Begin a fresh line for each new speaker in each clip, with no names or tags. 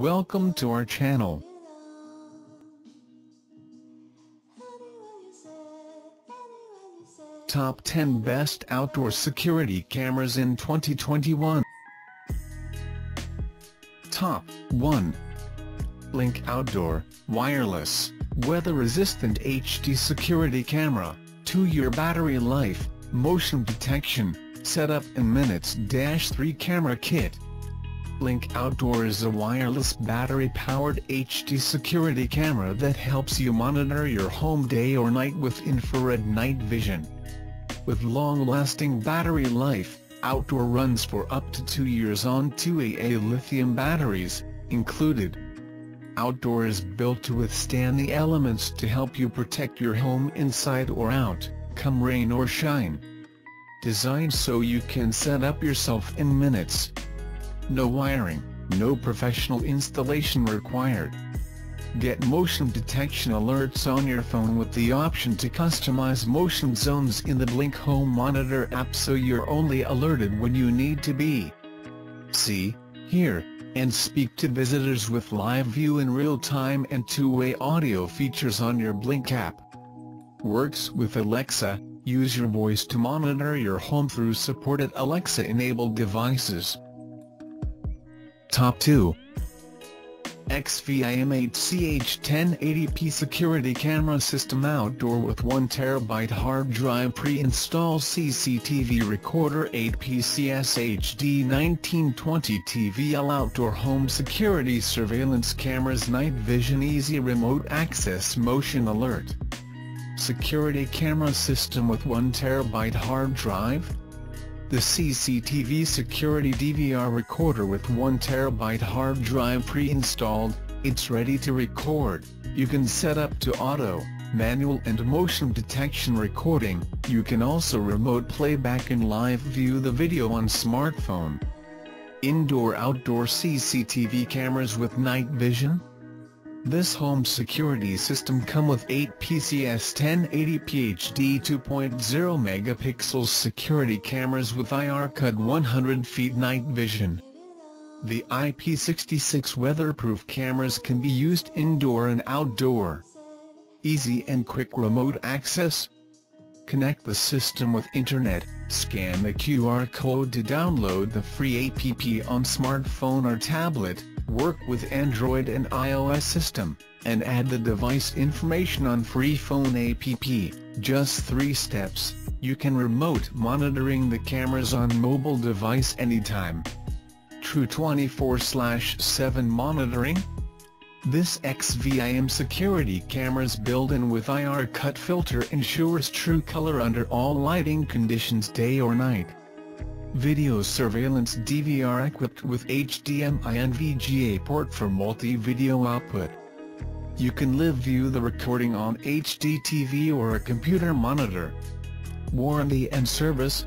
Welcome to our channel. Top 10 Best Outdoor Security Cameras in 2021 Top 1 Blink Outdoor, Wireless, Weather-Resistant HD Security Camera, 2-year battery life, motion detection, setup in minutes. 3 Camera Kit Blink Outdoor is a wireless battery-powered HD security camera that helps you monitor your home day or night with infrared night vision. With long-lasting battery life, Outdoor runs for up to two years on 2AA lithium batteries, included. Outdoor is built to withstand the elements to help you protect your home inside or out, come rain or shine. Designed so you can set up yourself in minutes. No wiring, no professional installation required. Get motion detection alerts on your phone with the option to customize motion zones in the Blink Home Monitor app so you're only alerted when you need to be. See, hear, and speak to visitors with live view in real time and two-way audio features on your Blink app. Works with Alexa, use your voice to monitor your home through supported Alexa-enabled devices. Top 2 XVIM8CH 1080p Security Camera System Outdoor with 1TB hard drive Pre-installed CCTV Recorder 8PCS HD 1920 TVL Outdoor Home Security Surveillance Cameras Night Vision Easy Remote Access Motion Alert. Security Camera System with 1TB hard drive the CCTV Security DVR recorder with 1TB hard drive pre-installed, it's ready to record, you can set up to auto, manual and motion detection recording, you can also remote playback and live view the video on smartphone. Indoor-outdoor CCTV cameras with night vision, this home security system come with 8 PCS 1080p HD 2.0 megapixels security cameras with IR cut 100 feet night vision. The IP66 weatherproof cameras can be used indoor and outdoor. Easy and quick remote access. Connect the system with internet, scan the QR code to download the free app on smartphone or tablet, work with Android and iOS system, and add the device information on free phone app. Just three steps, you can remote monitoring the cameras on mobile device anytime. True 24-7 monitoring? This XVIM security cameras built-in with IR cut filter ensures true color under all lighting conditions day or night. Video surveillance DVR equipped with HDMI and VGA port for multi-video output. You can live view the recording on HD TV or a computer monitor. Warranty and service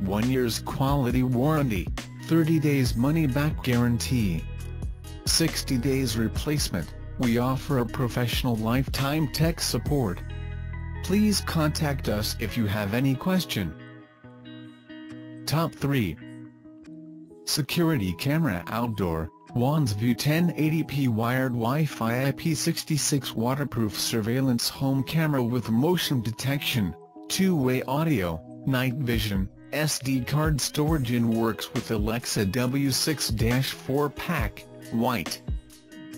1 year's quality warranty, 30 days money-back guarantee. 60 days replacement, we offer a professional lifetime tech support. Please contact us if you have any question. Top 3 Security Camera Outdoor, WansView 1080p Wired Wi-Fi IP66 Waterproof Surveillance Home Camera with Motion Detection, Two-Way Audio, Night Vision, SD card storage and works with Alexa W6-4 pack, white.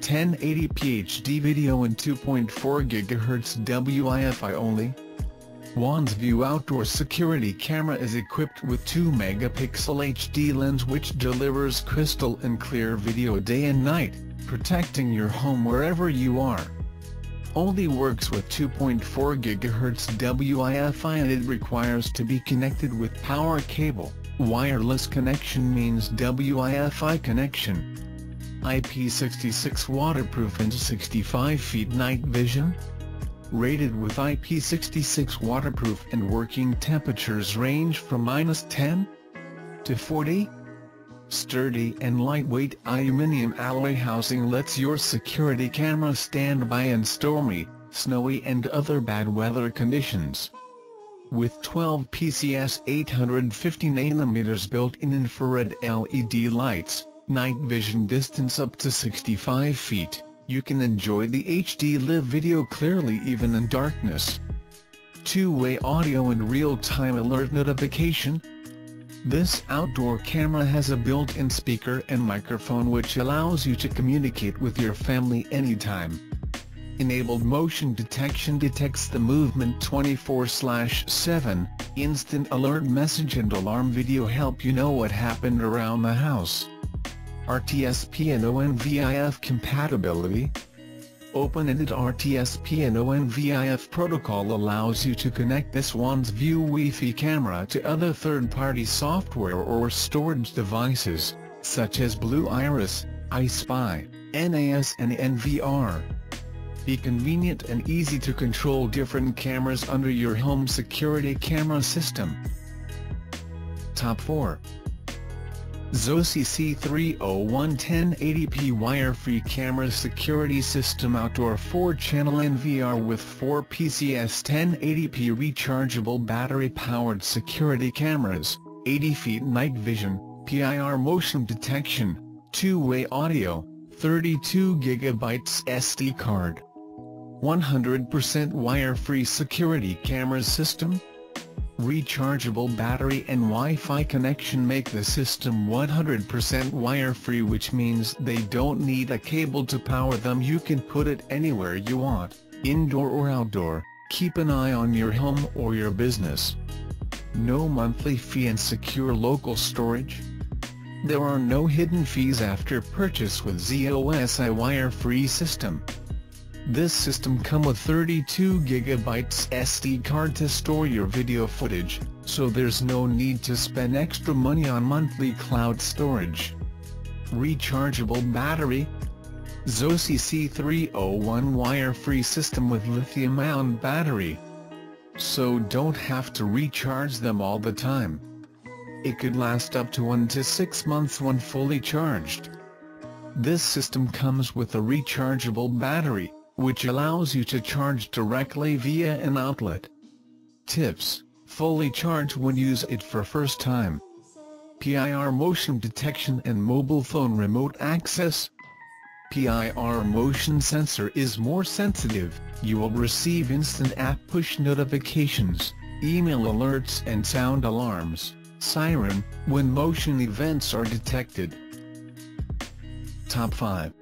1080p HD video and 2.4 GHz WI-FI only, WansView outdoor security camera is equipped with 2-megapixel HD lens which delivers crystal and clear video day and night, protecting your home wherever you are. Only works with 2.4 GHz Wi-Fi and it requires to be connected with power cable. Wireless connection means Wi-Fi connection. IP66 waterproof and 65 feet night vision, rated with IP66 waterproof and working temperatures range from minus 10 to 40. Sturdy and lightweight aluminum alloy housing lets your security camera stand by in stormy, snowy and other bad weather conditions. With 12 PCS 850nm built-in infrared LED lights, night vision distance up to 65 feet, you can enjoy the HD live video clearly even in darkness. Two-way audio and real-time alert notification, this outdoor camera has a built-in speaker and microphone which allows you to communicate with your family anytime. Enabled motion detection detects the movement 24-7, instant alert message and alarm video help you know what happened around the house. RTSP and ONVIF compatibility, Open-ended RTSP and ONVIF protocol allows you to connect this Wansview Wi-Fi camera to other third-party software or storage devices, such as Blue Iris, iSpy, NAS and NVR. Be convenient and easy to control different cameras under your home security camera system. Top 4 Zosi C301 1080p wire-free camera security system outdoor 4-channel NVR with 4 PCS 1080p rechargeable battery-powered security cameras, 80 feet night vision, PIR motion detection, two-way audio, 32 GB SD card. 100% wire-free security camera system, rechargeable battery and Wi-Fi connection make the system 100% wire-free which means they don't need a cable to power them you can put it anywhere you want, indoor or outdoor, keep an eye on your home or your business. No monthly fee and secure local storage. There are no hidden fees after purchase with ZOSI wire-free system. This system come with 32GB SD card to store your video footage, so there's no need to spend extra money on monthly cloud storage. Rechargeable battery Zosi C301 wire-free system with lithium-ion battery. So don't have to recharge them all the time. It could last up to 1 to 6 months when fully charged. This system comes with a rechargeable battery, which allows you to charge directly via an outlet. Tips, fully charge when use it for first time. PIR motion detection and mobile phone remote access. PIR motion sensor is more sensitive, you will receive instant app push notifications, email alerts and sound alarms, siren, when motion events are detected. Top 5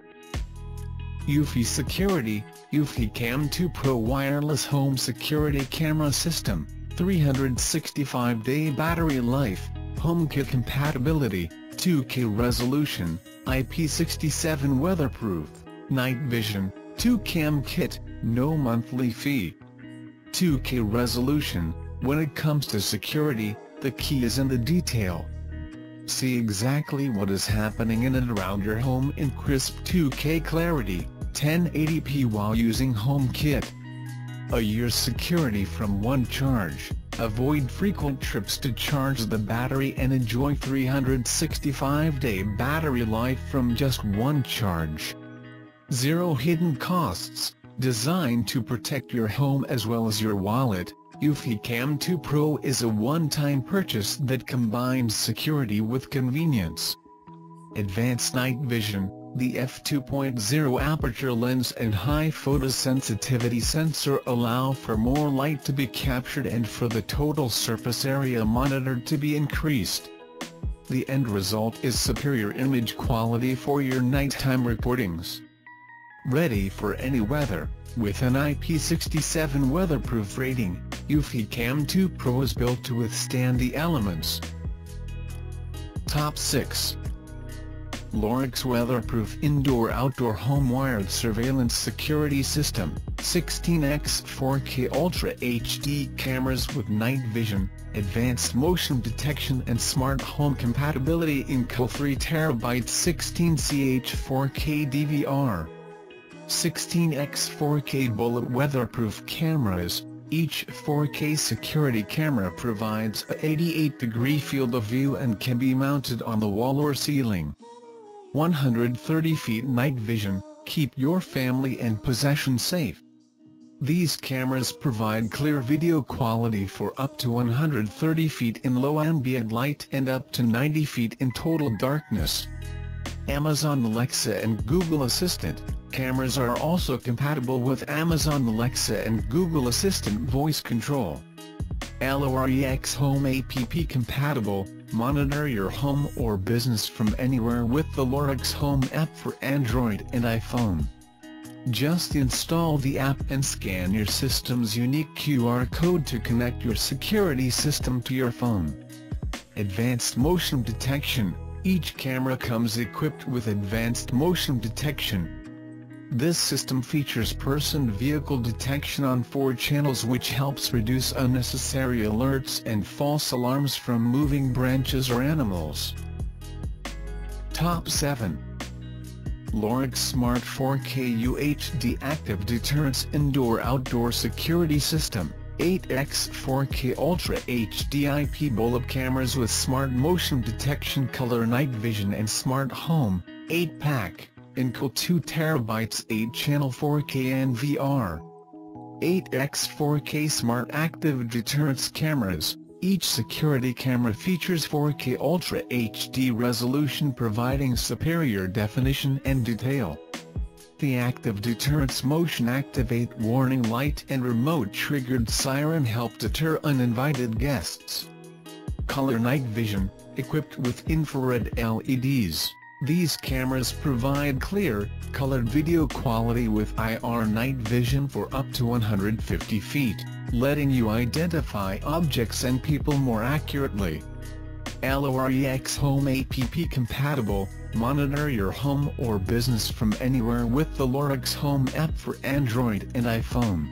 Eufy Security, Eufy Cam 2 Pro Wireless Home Security Camera System, 365-day battery life, HomeKit compatibility, 2K resolution, IP67 weatherproof, night vision, 2cam kit, no monthly fee. 2K resolution, when it comes to security, the key is in the detail. See exactly what is happening in and around your home in crisp 2K clarity, 1080p while using HomeKit. A year's security from one charge, avoid frequent trips to charge the battery and enjoy 365-day battery life from just one charge. Zero hidden costs, designed to protect your home as well as your wallet. Eufy Cam 2 Pro is a one-time purchase that combines security with convenience. Advanced night vision, the f2.0 aperture lens and high photosensitivity sensor allow for more light to be captured and for the total surface area monitored to be increased. The end result is superior image quality for your nighttime recordings. Ready for any weather, with an IP67 weatherproof rating, Eufy Cam 2 Pro is built to withstand the elements. Top 6 Lorex Weatherproof Indoor-Outdoor Home Wired Surveillance Security System, 16x 4K Ultra HD cameras with night vision, advanced motion detection and smart home compatibility in Co 3TB 16CH 4K DVR. 16x 4K bullet weatherproof cameras, each 4K security camera provides a 88-degree field of view and can be mounted on the wall or ceiling. 130 feet night vision, keep your family and possessions safe. These cameras provide clear video quality for up to 130 feet in low ambient light and up to 90 feet in total darkness. Amazon Alexa and Google Assistant. Cameras are also compatible with Amazon Alexa and Google Assistant voice control. LOREX Home APP compatible, monitor your home or business from anywhere with the Lorex Home app for Android and iPhone. Just install the app and scan your system's unique QR code to connect your security system to your phone. Advanced Motion Detection Each camera comes equipped with advanced motion detection, this system features person-vehicle detection on four channels which helps reduce unnecessary alerts and false alarms from moving branches or animals. Top 7 Lorex Smart 4K UHD Active Deterrence Indoor-Outdoor Security System. 8x 4K Ultra HD IP bulb cameras with smart motion detection color night vision and smart home, 8-pack Inco 2TB 8-channel 4K NVR. 8x 4K Smart Active Deterrence Cameras, each security camera features 4K Ultra HD resolution providing superior definition and detail. The Active Deterrence Motion Activate Warning Light and Remote Triggered Siren help deter uninvited guests. Color Night Vision, equipped with infrared LEDs. These cameras provide clear, colored video quality with IR night vision for up to 150 feet, letting you identify objects and people more accurately. LOREX Home APP compatible, monitor your home or business from anywhere with the Lorex Home app for Android and iPhone.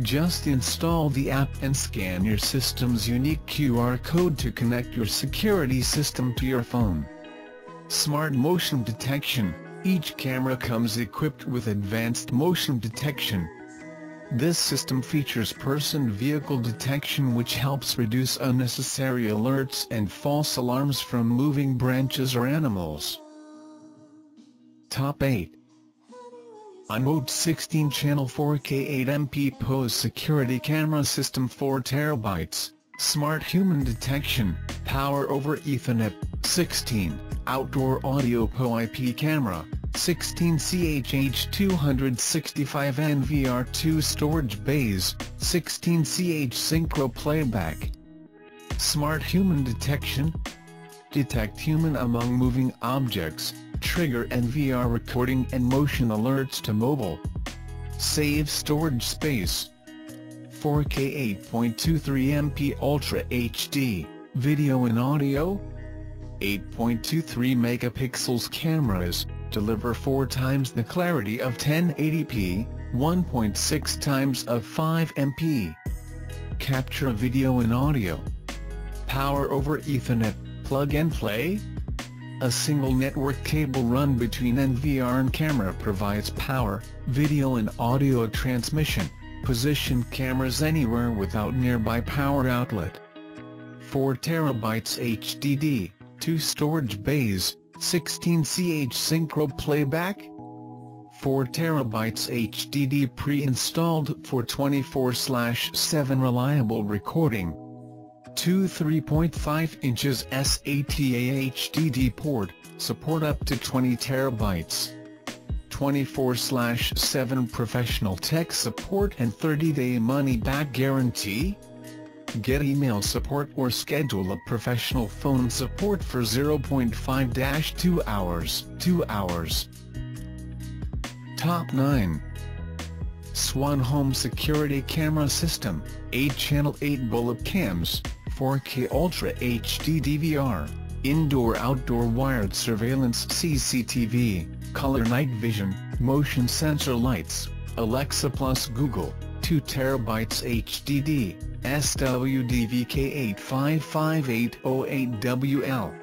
Just install the app and scan your system's unique QR code to connect your security system to your phone. Smart Motion Detection, each camera comes equipped with advanced motion detection. This system features person-vehicle detection which helps reduce unnecessary alerts and false alarms from moving branches or animals. Top 8 ONWOTE 16-channel 4K 8MP Pose Security Camera System 4 TB Smart Human Detection, Power over Ethernet, 16 outdoor audio PO IP camera, 16CHH 265 NVR2 storage bays, 16CH synchro playback. Smart human detection. Detect human among moving objects, trigger NVR recording and motion alerts to mobile. Save storage space. 4K 8.23 MP Ultra HD, video and audio, 8.23 megapixels cameras, deliver 4 times the clarity of 1080p, 1.6 times of 5MP. Capture video and audio. Power over Ethernet, plug and play? A single network cable run between NVR and camera provides power, video and audio transmission, position cameras anywhere without nearby power outlet. 4 TB HDD 2 storage bays, 16CH synchro playback, 4 TB HDD pre-installed for 24-7 reliable recording, 2 3.5 inches SATA HDD port, support up to 20 terabytes. 24-7 professional tech support and 30-day money-back guarantee? Get email support or schedule a professional phone support for 0.5-2 hours. 2 hours. Top 9 Swann Home Security Camera System, 8-channel 8 bulb cams, 4K Ultra HD DVR, Indoor-Outdoor Wired Surveillance CCTV, Color Night Vision, Motion Sensor Lights, Alexa plus Google, 2 TB HDD, SWDVK855808WL.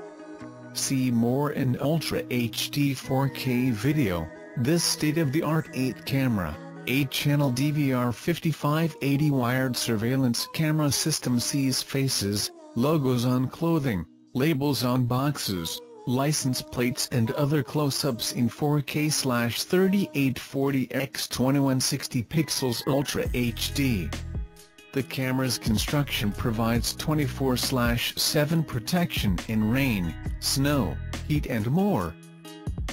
See more in Ultra HD 4K video, this state-of-the-art 8 camera, 8-channel DVR 5580 wired surveillance camera system sees faces, logos on clothing, labels on boxes, license plates and other close-ups in 4K 3840 x 2160 pixels Ultra HD. The camera's construction provides 24-7 protection in rain, snow, heat and more.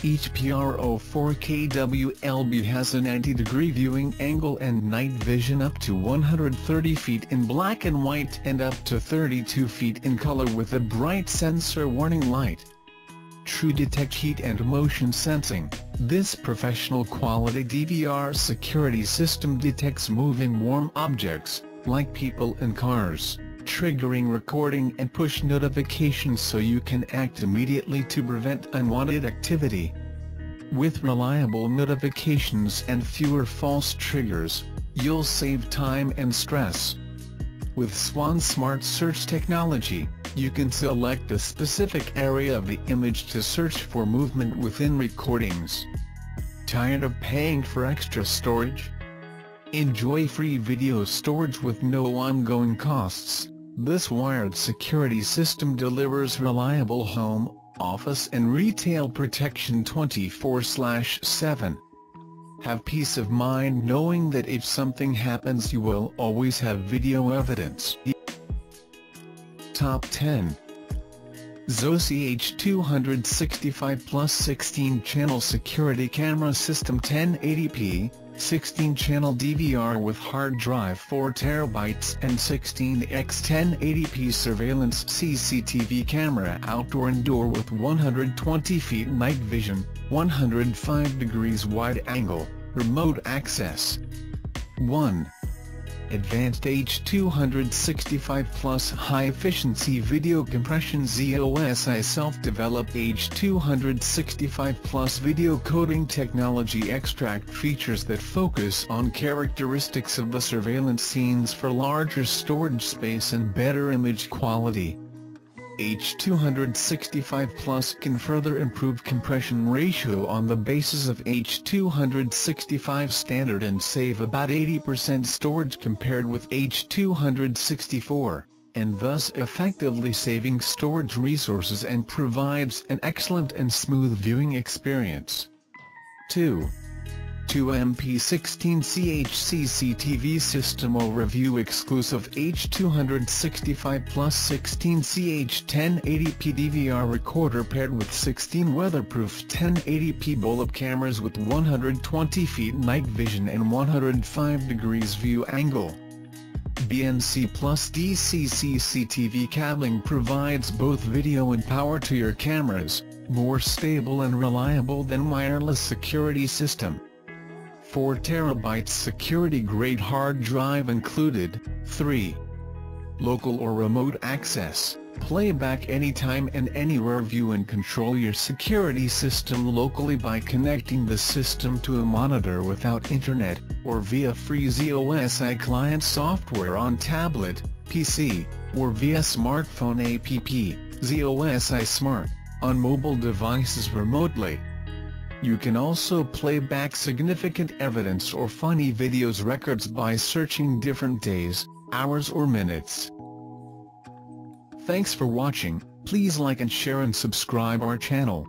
Each PRO 4KWLB has a 90-degree viewing angle and night vision up to 130 feet in black and white and up to 32 feet in color with a bright sensor warning light. True Detect heat and motion sensing, this professional quality DVR security system detects moving warm objects, like people and cars, triggering recording and push notifications so you can act immediately to prevent unwanted activity. With reliable notifications and fewer false triggers, you'll save time and stress. With Swann Smart Search technology, you can select a specific area of the image to search for movement within recordings. Tired of paying for extra storage? Enjoy free video storage with no ongoing costs. This wired security system delivers reliable home, office and retail protection 24-7. Have peace of mind knowing that if something happens you will always have video evidence. Top 10 Zosi H265 Plus 16-channel security camera system 1080p, 16-channel DVR with hard drive 4TB and 16x 1080p surveillance CCTV camera outdoor-indoor with 120 feet night vision, 105 degrees wide angle, remote access. 1. Advanced H265 Plus High-Efficiency Video Compression ZOSI Self-Developed H265 Plus Video Coding Technology Extract features that focus on characteristics of the surveillance scenes for larger storage space and better image quality. H265 Plus can further improve compression ratio on the basis of H265 standard and save about 80% storage compared with H264, and thus effectively saving storage resources and provides an excellent and smooth viewing experience. 2. 2MP16CH CCTV System Overview Exclusive H265 Plus 16CH 1080p DVR recorder paired with 16 weatherproof 1080p bulb cameras with 120 feet night vision and 105 degrees view angle. BNC Plus DC CCTV cabling provides both video and power to your cameras, more stable and reliable than wireless security system. 4 TB security-grade hard drive included, 3. Local or remote access, playback anytime and anywhere view and control your security system locally by connecting the system to a monitor without internet, or via free ZOSI client software on tablet, PC, or via smartphone app, ZOSI Smart, on mobile devices remotely. You can also play back significant evidence or funny videos records by searching different days, hours or minutes. Thanks for watching, please like and share and subscribe our channel.